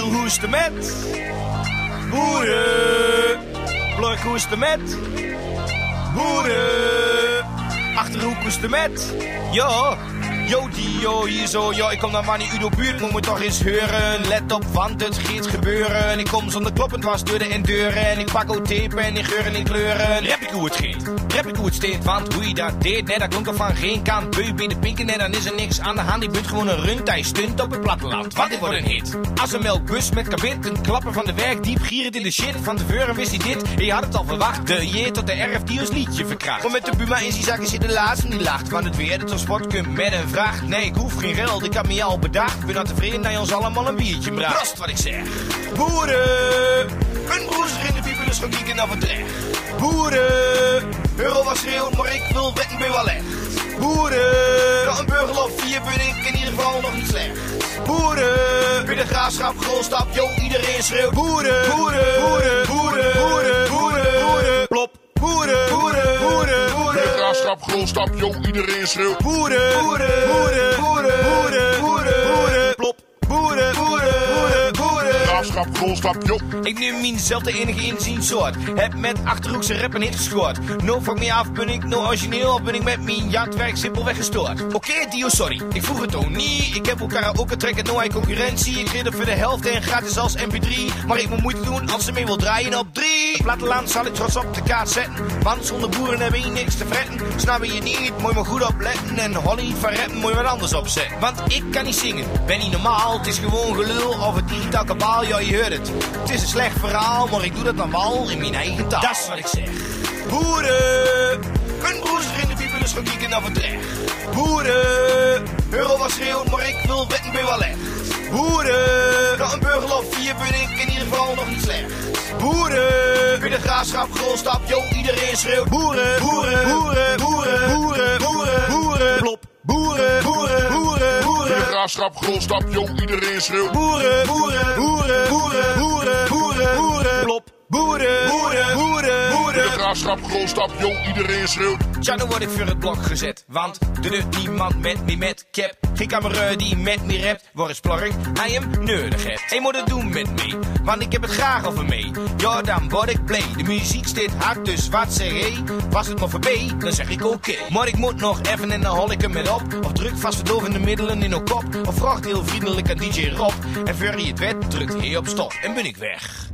Wielhoesten met boeren. Blokhoesten met boeren. Achterhoekhoesten met ja. Yo, die, yo, hier zo, yo, ik kom naar Wannie Udo buurt, moet me toch eens heuren. Let op, want het gaat gebeuren. Ik kom zonder kloppend was door de deuren. En ik pak ook tape en ik geuren en kleuren. Rap ik hoe het gaat, rap ik hoe het steekt, want hoe je dat deed, nee, dat klonk er van geen kant. Beu bij de pinken, nee, dan is er niks aan de hand. Ik ben gewoon een runtij stunt op het platteland, want ik word een hit. Als een melkbus met kabit, een klapper van de werk, diep gierend in de shit. Van tevoren wist hij dit, en je had het al verwacht. De J tot de RF die ons liedje verkracht. Kom met de Buma in zijn zakken zit de laatste die lacht. Van het weer, de transport met een. Nee, ik hoef geen geld, ik heb me al bedacht. Ben nou tevreden dat je ons allemaal een biertje bracht. Prost wat ik zeg. Boeren, een broers in de bibel is gaan kieken naar Verdrecht. Boeren, euro was schreeuwt, maar ik wil wetten bij wel echt. Boeren, nou, een burger of vier ben ik in ieder geval nog niet slecht. Boeren, bij de graafschap, grolstap, yo, iedereen schreeuwt. Boeren, boeren, boeren. Graafschap, grondstap, yo, iedereen schreeuwt. Boeren, boeren, boeren, boeren, boeren, Graafschap, grondstap, yo. Ik neem mijzelf de enige inzien soort. Heb met achterhoekse rap een hit gescoord. No fuck me af, ben ik no origineel of ben ik met mijn jatwerk simpelweg gestoord. Oké, Dio, sorry. Ik vroeg het ook niet. Ik heb ook trekken, no hij concurrentie. Ik reed er voor de helft en gratis als mp3. Maar ik moet moeite doen als ze mee wil draaien op 3. Het platteland zal ik trots op de kaart zetten. Want zonder boeren hebben we niks te fretten. Snap je niet, moet je maar goed opletten. En Holly van moet je wat anders opzetten. Want ik kan niet zingen, ben niet normaal. Het is gewoon gelul of het digitaal kabaal, je hoort het. Het is een slecht verhaal, maar ik doe dat dan wel in mijn eigen taal. Dat is wat ik zeg. Boeren, een broers in de bibel is gaan kieken naar Verdrecht. Boeren, euro was schreeuwt, maar ik wil wetten bij wel echt. Boeren, nou, een burger of vier ben ik in ieder geval nog niet slecht. Boeren, bij de graafschap, grolstap, yo, iedereen schreeuwt. Boeren, Graafschap, grondstap, yo, iedereen schreeuwt. Boeren, boeren, boeren, boeren, boeren, boeren, boeren, boeren, grondstap, yo, iedereen schreeuwt. Tja, dan word ik voor het blok gezet. Want er doet niemand met me met cap. Geen die met me rapt. Word eens hij hem nodig hebt. Hij moet het doen met me, want ik heb het graag over mee. Ja, dan word ik blij. De muziek steekt hard, dus wat zeg je? Was het maar voorbij, dan zeg ik oké. Maar ik moet nog even en dan hol ik hem met op. Of druk vast verdovende middelen in een kop. Of vraagt heel vriendelijk aan DJ Rob. En voor je het weet, drukt hij op stop en ben ik weg.